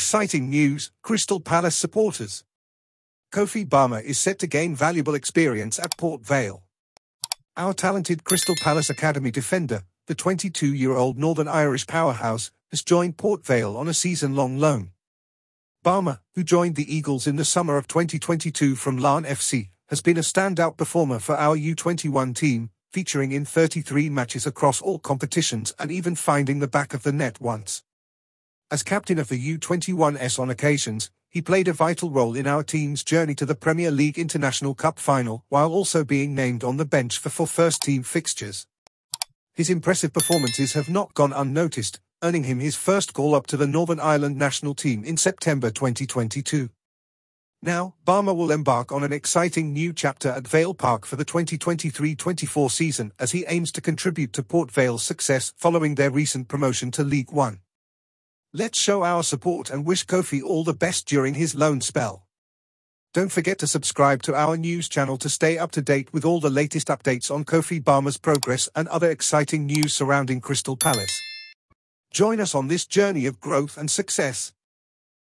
Exciting news, Crystal Palace supporters. Kofi Balmer is set to gain valuable experience at Port Vale. Our talented Crystal Palace Academy defender, the 22-year-old Northern Irish powerhouse, has joined Port Vale on a season-long loan. Balmer, who joined the Eagles in the summer of 2022 from Larne FC, has been a standout performer for our U21 team, featuring in 33 matches across all competitions and even finding the back of the net once. As captain of the U21S on occasions, he played a vital role in our team's journey to the Premier League International Cup final while also being named on the bench for four first-team fixtures. His impressive performances have not gone unnoticed, earning him his first call-up to the Northern Ireland national team in September 2022. Now, Balmer will embark on an exciting new chapter at Vale Park for the 2023-24 season as he aims to contribute to Port Vale's success following their recent promotion to League One. Let's show our support and wish Kofi all the best during his loan spell. Don't forget to subscribe to our news channel to stay up to date with all the latest updates on Kofi Balmer's progress and other exciting news surrounding Crystal Palace. Join us on this journey of growth and success.